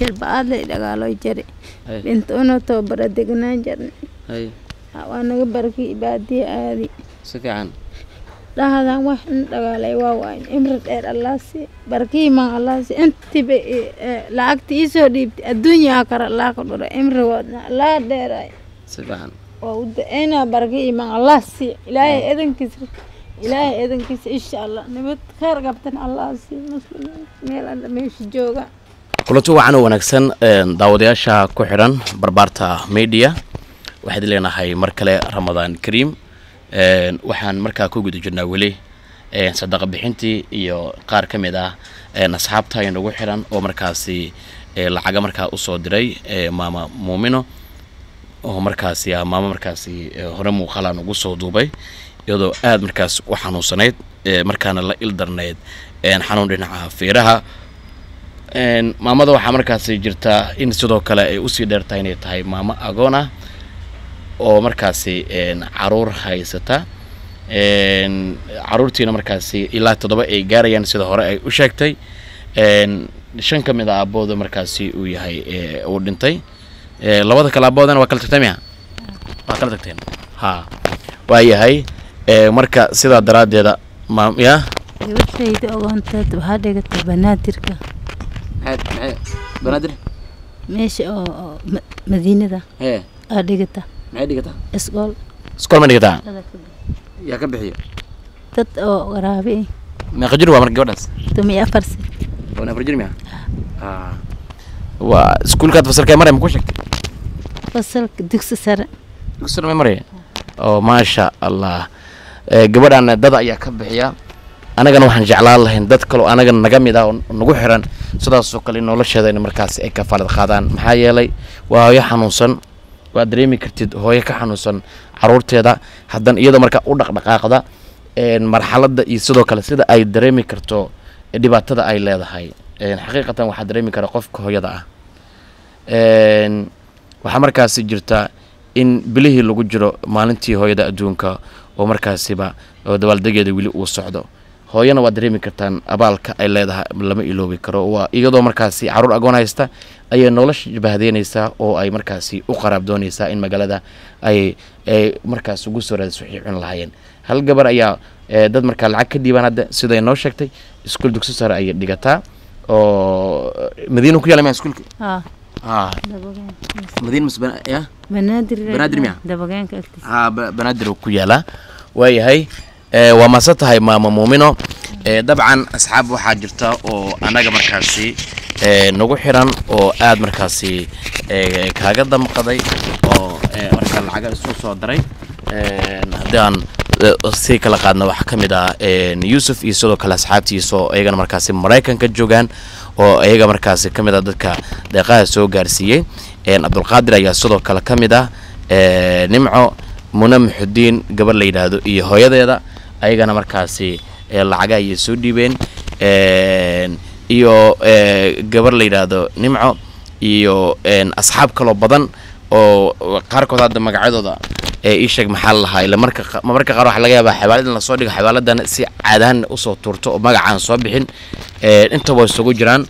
shil ba'aad lay dhagaaloy jari Ay. dhinta una tababara deganaan jarni hay waa naga barki baadiya aadi si fiican dhahadan wax in dhagaalay waa waayn imri dheer allaasi barkiiman allaasi intiba eh, lacagta iisoo dhiibtay adduunyaa kara allaa ka dhura imrigoodna allaa dheeray si fiican waa u da'aynaa barkiiman allaasi ilaahay edankiisa ilaahay edankiisa insha allah nabad khayr qabtan allaasi muslimiin meel alla meesha jooga kulanti wacan oo wanaagsan daawadayaasha ku xidhan barbaarta media. Waxaad leenahay mar kale ramadaan kariim. Waxaan markaa ku guda jirnaa weli sadaqa bixintii iyo qaar ka mid ah asxaabta inagu xidhan oo markaasi lacaga markaa u soo diray maama muumino. Oo markaasi ah maamo markaasi hore muuqaalaan ugu soo duubay iyadoo aad markaas u xanuunsanayd markaana la ildarnayd xanuun dhinaca fiiraha. Een, maamada waxaa markaasi jirtaa in sidoo kale ay u sii dheertahay inay tahay maamo agoon ah oo markaasi carruur haysata. Caruurtiina markaasi ilaa toddoba ay gaarayaan sida hore ay u sheegtay. Shan ka mid a aabbooda markaasi uu yahay uu dhintay. Labada kale aaboodana waa kala tagtay miya? Waa kala tagteen ha. Waa yahay marka sidaa daraaddeeda maam ya gabadhayda ogoonteed waxaa dhigatay banaadirka banaadir? Meesha oo oo ma- madiinada. Hee. Aa dhigata. Maxay dhigataa isgool iskool ma dhigataa yaa ka bixiyo? Dad oo waraabi. Meeqa jir waa marka gabadhaas tumiyo afar sin toban afar jir miya? Waa iskuulkaad fasalka maray ma ku sheegtay? Fasalka dugsi sare. Dugsi ma maraya oo maasha allah. Eh, gabadhan dad ayaa ka bixiya. Anagana waxaan jeclaan lahayn dad kaloo anaga naga mid ah oo nagu xiran sidaasoo kale nolosheeda in markaas ay ka faalad qaadaan. Maxaa yeelay waa hooyo xanuunsan waad dareemi kartid hooyo ka xanuunsan caruurteeda. Haddana iyadoo markaa u dhaqdhaqaaqda marxaladda iyo sidoo kale sida ay dareemi karto dhibaatada ay leedahay xaqiiqatan waxaa dareemi kara qofka hooyada ah. Waxaa markaasi jirta in bilihii lagu jiro maalintii hooyada adduunka oo markaasiba dabaaldegeeda weli uu socdo hooyana waad dareemi kartaan abaalka ay leedahay lama iloobi karo. Waa iyadoo markaasi carruur agoon haysta ayay nolosha bahdeynaysaa oo ay markaasi u qaraab doonaysaa in magaalada ay ay markaas ugu soo raadiso waxay cuni lahaayeen. Hal gabar ayaa eh, dad markaa lacag ka dhiibaan hadda siday noo sheegtay iskuul dugsi sare ayay dhigataa oo madiina ku yaalla maa iskuulka? Madiina mas ya? Banaadir. Ku yaalaa waayahay waa maadsan tahay maama muumino. Ee, dabcan asxaab waxaa jirta oo annaga markaasi ee, nagu xiran oo aad markaasi kaaga damqaday oo ee, marka lacaga isu soo daray. Haddii aan eh, sii kala qaadna waxaa ka mid ah yuusuf iyo sidoo kale asxaabtiisa oo iyagana markaasi maraykanka joogaan oo iyaga markaasi ka mid ah dadka deeqaha soo gaarsiiyey. Cabdulqaadir ayaa sidoo kale ka mid ah nimco muna muxudiin gabar la yidhaahdo iyo hooyadeeda ayagana markaasi ee, lacaga ayay soo dhiibeen Een, iyo gabar la yidhaahdo nimco iyo asxaab kaloo badan oo qaarkood hadda magacyadooda ee ii sheeg maxaa la lahaa ila qaar waxaa laga yaabaa xawaalad in la soo dhigo xawaaladana si caadahan u soo tuurto oo magacaan soo bixin intaba isugu jiraan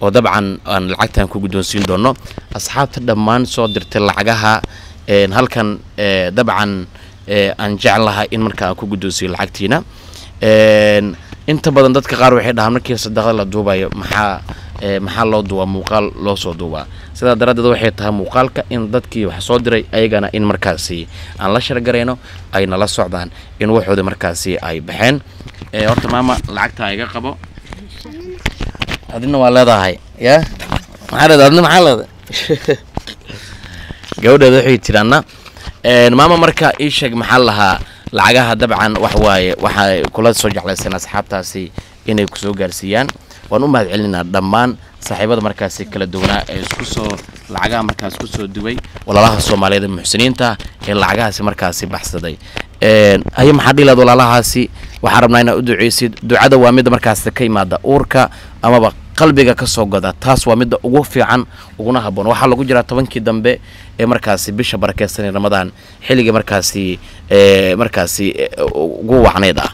oo dabcan aan lacagtan ku guddoonsiin doono asxaabta dhammaan soo dirtay lacagaha halkan dabcan aan jeclahay in marka aan ku guddoonsiiyo lacagtiina. Inta badan dadka qaar waxay dhahaan markii sadaqada la duubayo maxaa maxaa loo duubaa? Muuqaal loo soo duubaa. Sidaa daraaddeed waxay tahay muuqaalka in dadkii wax soo diray ayagana in markaasi aan la shargarayno ay nala socdaan in waxooda markaasi ay baxeen. Ee, horta maama lacagta iga qabo. Adina waa leedahay ya? Maxaa leedahay? Adina maxaa leedahay? Gabadheeda waxay tiraana Een, maama marka ii sheeg maxaa lahaa lacagaha dabcan wax waaye waxay kula soo jeclayseen asxaabtaasi inay ku soo gaarsiiyaan. Waan u mahad celinaa dhammaan saaxiibada markaasi kala duwanaa ee isku soo lacagaha markaas ku soo duway walaalaha soomaaliyeed ee muxsiniinta ee lacagahaasi markaasi baxsaday. Haye maxaa dhilaad walaalahaasi? Waxaan rabnaa inaad u duceysid. Ducada waa midda markaasi ka imaada uurka amaba qalbiga ka soo goda taas waa midda ugu fiican uguna habboon. Waxaa lagu jiraa tobankii dambe ee markaasi bisha barakeysan ee ramadaan. Xilliga markaasi markaasi ugu wacneyd ah.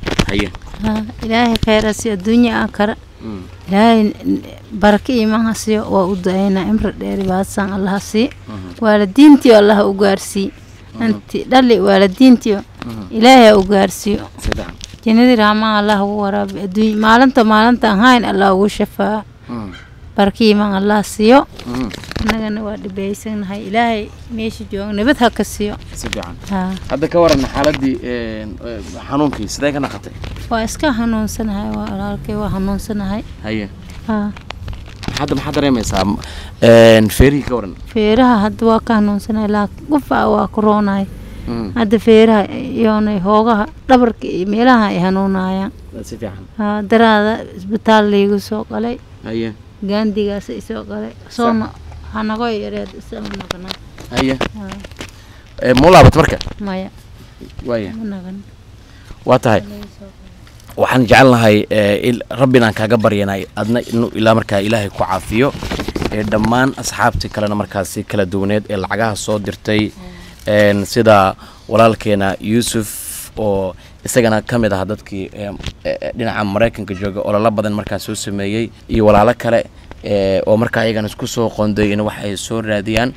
Ilaahay khayraasi adduunya aakhara Mm. ilaahay baraka iimaan ha siiyo waa u ducaynaa imri dheeri baadsan allaha sii. Waalidiintiyo allaha u gaarsii inti dhali waalidiintiyo ilaahay ha u gaarsiiyo jannadii raamaha allah ugu waraabi adduunya maalinta maalintaan hayn allah ugu shafaa Baraka iimaan allah siiyo annagana waa dhibaysanahay ilaahay meesha jooga nabad ha ka siiyo hadda ka waran xaaladii een, ee, xanuunkii sidee ka naqatay? Waa iska hanuunsanahay waa walaalkay waa hanuunsanahay haye. Hadda maxaad dareemaysaa Een, feerihii ka waran? Feeraha hadda waa ka hanuunsanahay laakiin qufa waa ku roonahay Mm. hadda feeraha iyoonay hoogaha dhabarka iyo meelaha ay hanuunayaan daraada isbitaal laygu soo qalay gaandigaas i soo qalay soona hanago yareed isama naqnaa haye haa Ee, ma u laabat marka? Maya. Naqan waa tahay? Waxaan jecelnahay ee, il- rabbi inaan kaaga baryanay adna inuu ilaa markaa ilaahay ku caafiyo. Ee dhammaan asxaabtii kalena markaasi kala duwaneed ee lacagaha soo dirtay. Sida walaalkeena yuusuf oo isagana ka mid ah dadkii ee, ee, dhinaca maraykanka jooga ololo badan markaa soo sameeyey iyo walaalo kale ee, oo markaa ayagana isku soo qonday in wax ay soo raadiyaan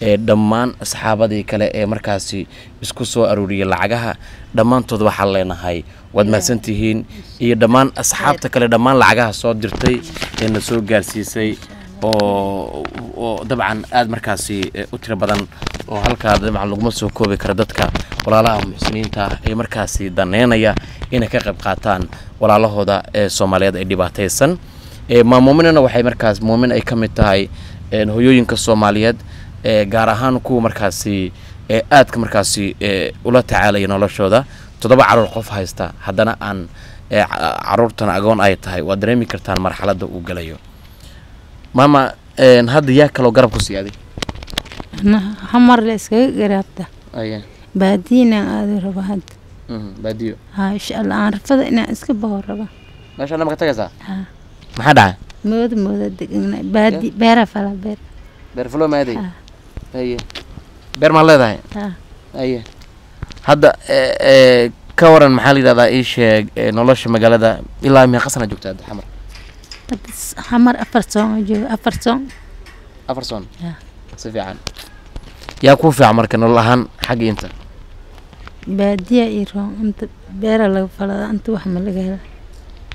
dhammaan asxaabadii kale ee markaasi isku soo aruuriyay lacagaha. Dhammaantood waxaan leenahay waad mahadsantihiin iyo dhammaan asxaabta kale dhammaan lacagaha soo dirtay ee na soo gaarsiisay oo dabcan aad markaasi eh, u tiro badan oo halkaa dabcan laguma soo koobi karo dadka walaalaha muxsiniinta ah ee markaasi daneynaya inay ka qayb qaataan walaalahooda ee soomaaliyeed ee dhibaataysan. Ee maamuuminana waxay markaas muumin ay ka mid tahay hoyooyinka soomaaliyeed ee gaar ahaan kuwa markaasi aadka markaasi ula tacaalaya noloshooda. Toddoba carruur qof haysta haddana aan caruurtan agoon ay tahay waad dareemi kartaan marxaladda uu gelayo maama hadda yaa kaloo garab ku siyaaday ana hamar la iskaga garaabta aya. Baadiinaan aadi raba hadda baadiyo. Haa insha allah aan rafada inaan iska baho raba. Meesha nama ka tagaysaa maxaa dhacay? Mooda mooda degana baadi beera fala beer beerfalo maaday Ah. aye beer maa leedahay? Haa aye hadda ee, ee, ka waran maxaa la yidhahdaa ii sheeg ee, nolosha magaalada. Ilaa meeqa sana joogta hadda xamar hamar afar jooga afar soon afar Ah. si fiican yaa kuu fiican marka nolol ahaan xagga inta baadiya iyo roon inta beera laga falada inta wax ma laga hela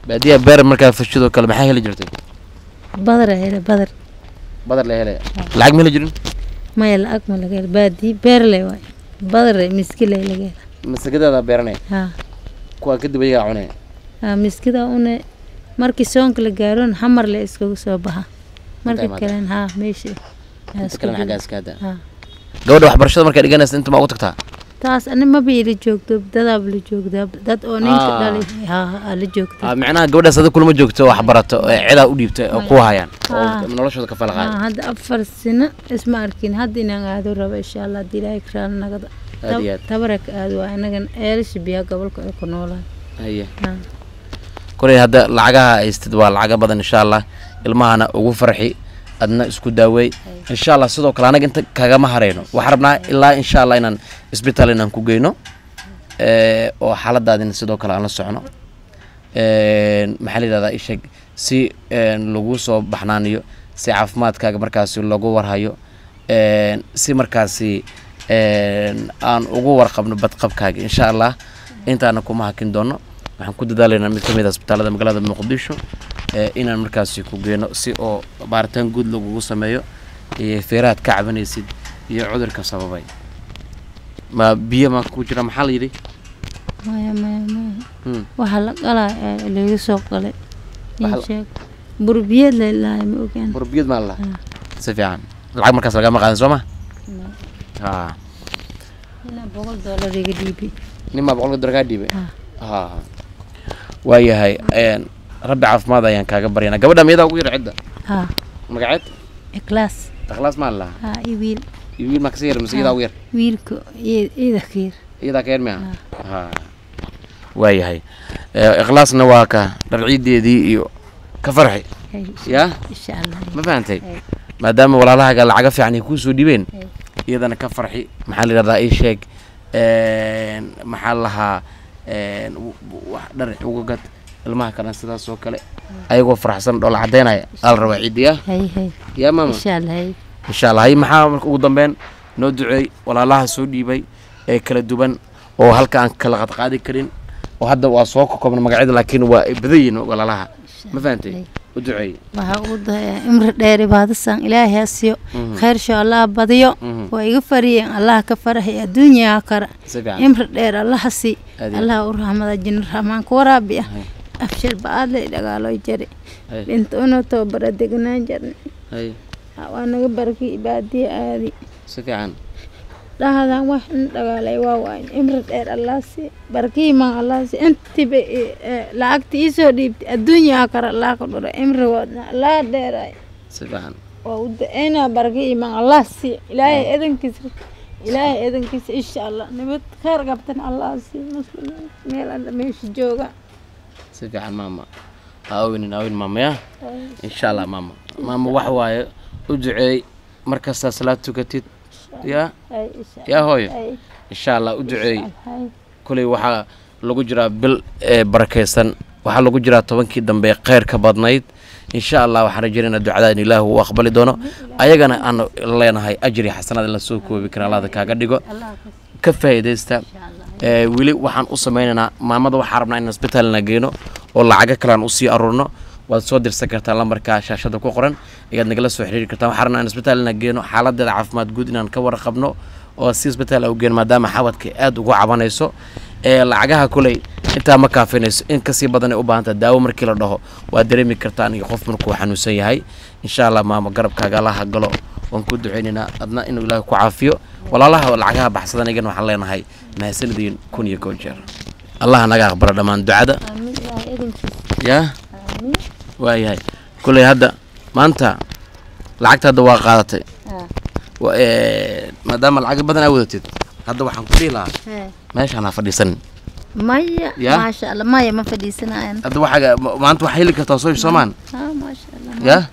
baadiya beer markaa fashidoo kale maxaa heli jirtay badara hele badar badar la helaya lacag ma heli jirin maya la-ag ma laga hela baadiya beer le waay badar miskile laga hela masagadaada beeranaya haa kuwa kadib ayagaa cunaya miskida une markii soonka la gaaron hamar le iskagu soo baxa. Marka imaada. kalen haa meesha kalena gabadha waxbarashada markay dhiganaysa inta ma ugu tagtaa? Taas ani maba ila joogto dadaaba la joogtaa dad oo ninka Ah. dhalay haa aa la joogta Ah, macnaha gabadhaas ada kulama joogto wax barato ee cidaa u dhiibta oo ku hayaan. Oo Ah. noloshooda ka fala qaada hadda afar sino isma arkin hadda inaan aado rabo insha allah haddii ilaahay karaal nagada. Aad aad. tabaraka aado waa inagan eelasha biyaa gobolka ay ku noolaan koley hadda lacagaha haystid waa lacaga badan insha allah ilmahana ugu farxi adna isku daaweey insha allah sidoo kale anaga inta kagama harayno. Waxaan rabnaa ilaa insha allah inaan isbitaal inaan ku geyno ee, oo xaaladaadina sidoo kale aan la socno Een, maxaa isheg si een, lagu soo baxnaaniyo si caafimaadkaaga markaasi lagu warhayo si markaasi aan ugu warqabno badqabkaaga insha allah intaana kuma hakin doono waxaan ku dadaalaynaa mid ka mid ah isbitaalada magaalada muqdisho inaan markaasi ku geeno si oo baaritaan guud lagugu sameeyo feeraad ka cabanaysid iyo cudurka sababay ma biyo ma ku jira maxaa la yidhi maya maya maya Hmm. waxaa la qalaa laga soo qalay Waxa la- ilaahay ma ogaan murbiyad maa la Ah. si fiican lacag markaas lagama qaadan soo ma ha boqol doolar iga dhiibi nin baa boqolka dolar kaa dhiibay Ah. ha ويهي ان إيه، ربع عف ماذا يعني كعبرينا قبل ما يداو غير عدة. ها. مقعد؟ إخلاص. إخلاص ما الله ها يويل يويل مكسير مسيرة غير ويلك ي إذا خير إذا خير ما ها, ها. ويهي إخلاص نواك رعيد دي يو كفرحي. يا؟ إن شاء الله. ما فهمتي ما دام ولا الله قال عقف يعني يكون سودي بين. إذا أنا كفرحي. محل الرئيس شيك. إيه، محلها dhar uga gad ilmaha kalena sidaas oo kale. Ayagoo faraxsan dhoola cadeynaya ala rabaa ciidiya yaa maama insha allah hay. Maxaa marka ugu dambeyn? Noo duceey walaalaha soo dhiibay ee kala duwan oo halka aan kala qadqaadi karin. Oo hadda waa soo kokobna magacyada laakiin waa badan yihiin walaalaha. Ma fahantay waxaa ugu dayaa imri dheer ibaadasan ilaahay ha siiyo khayrsho allah badiyo. Waa iga fariyeen allah ka farahay adduunyaa kara. Imri dheer allaha sii Aad iyo allah u rahmada jin rahmaanka waraabi ah afshir ba'aadle dhagaaloo jari. Dhinta unoo tababara degnaan jarni. Hay waa naga barki ibaadiya aadi dhahadan wax in dhagaalay waa waayn. Imri dheer allah sii barkiiman allah sii intiba i- ee, lacagta iisoo dhiibtay adduunyaa kara allah ka dhura imrigoodna allah dheeray. Si fiican waa u da'aynaa barkiiman allah sii ilaahay edankiisa ilaahay edankiisa insha allah. Nabad khayr qabtan muslimiin meel alla meesha jooga. Si fiican maama. Aawinin aawin maama ya? Insha allah maama. Maama wax waaye. U duceey. Markastaa salaad tukatid ya? Ay, insha yaa hooyo insha allah u duceey. Kuley waxaa lagu jiraa bil ee barakaysan waxaa lagu jiraa tobankii dambe kheyr ka badnayd. Insha allah waxaan rajaynaynaa ducada in ilaahu uu aqbali doono. Ayagana aan leenahay ajri xasanaad in la soo koobi kara allahda kaaga dhigo. Ka faa'iidaysta. Ee weli waxaan u samaynaynaa maamada waxaan rabnaa in isbitaalna geeno oo lacago kale aan u sii aruurno waad soo dirsan kartaa lambarka shaashada ku qoran. Ayaad nagala soo xiriiri kartaa. Waxaan rabnaa in isbitaalna geeno xaaladeeda caafimaad guud inaan ka warqabno oo si isbitaal u geeno maadaama xawadka aad ugu cabanayso ee lacagaha kuley intaa ma kaafinayso in ka sii badan ay u baahan tahay daawo markii la dhaho. Waad dareemi kartaan iyo qof markuu xanuunsan yahay. Insha allah maamo garabkaaga allaha galo waan ku ducaynaynaa adna inuu ilaahay ku caafiyo. Walaalaha lacagaha baxsadan igana waxaan leenahay mahadsanidin kun iyo kow jeer. Allaha naga aqbala dhammaan ducada. Yaa واي كل هذا ما أنت العقد هذا واقعاتي آه. إيه ما دام العقد بدنا أودت هذا وحن كليلا آه. ماشي أنا فدي سن. ماي ما شاء الله ماي ما فدي سن أنا. هذا واحد ما أنت وحيل كتصوير سمان. آه، ما شاء الله. يا؟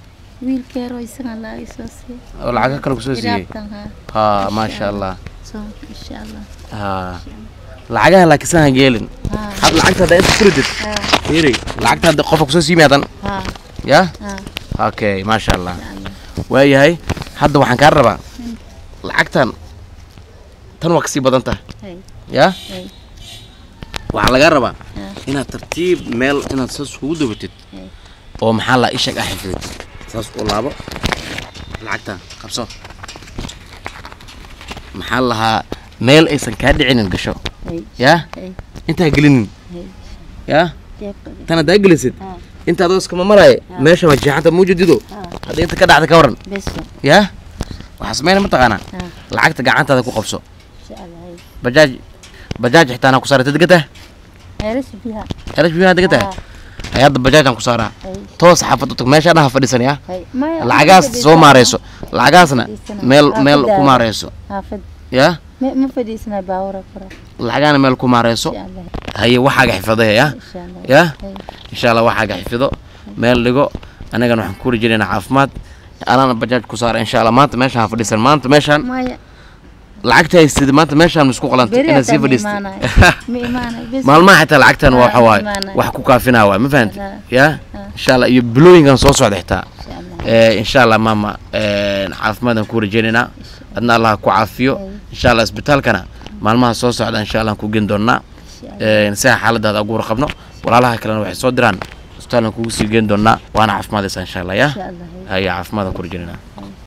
ويل كيرو يسنا لا يسوسي. والعقد كله ها. ما شاء الله. سو شاء الله. ها. لعجها لك سنة جيلن. حط لعجها ده انت فردت فيري لعجها ده قفك سوسي ميتان يا أوكي ما شاء الله. وهي هاي حد واحد كربا لعجتن تنوكسي بدن ته يا؟ وعلى كربا هنا ترتيب ميل هنا سوس هو ده بتت أو محله إيش أحفظ سوس ولا بق لعجتن خمسة. محلها ميل إيش كان دعين القشو. Yaa intaa gelinin yaa tan haddaa gelisid? Ha inta adoo iskama maraaye meesha waa jeexanta muujadido ha haddii inta ka dhacda ka waran yaa waxaa samayna mataqaanaa lacagta gacantaada ku qabso. Bajaaj bajaaj xitaa anaa ku saarata heerasha biyaha erash biyaha hay hadda bajaajaan ku saaraa. Toos xaafad u tag. Meesha dhaha fadhiisan yaa lacagaas soo maarayso lacagaasna meel meel ku haafad yaa lacagaana meel ku allah haye waxaaga xifadaya yaa insha allah yaa hay insha allah waxaaga xifido meel dhigo. Anagana waxaan ku rajaynaynaa caafimaad. Anana bajaaj ku saara insha allah maanta meeshaan fadhiisan. Maanta meeshaan lacagta haystid maanta meeshaan isku qalantay beri inaad sii fadhiistay maalmaha xitaa lacagtan waa waxa waaye imaanaya. wax ku kaafinaa waay ma fahanti? Ah. yaa Ah. insha allah iyo bilooyinkan soo socda xitaa insha allah Eh, insha allah maama eh, caafimaadaan ku rajaynaynaa adna allah ku caafiyo. Insha allah isbitaalkana maalmaha soo socda insha allah ku gen doonnaa. Si aan xaaladaada ugu warqabno. Walaalaha kalena waxay soo diraan. Isbitaalkan kugu sii geen doonnaa. Waana caafimaadaysaa insha allah hay haya caafimaadaan ku rajaynaynaa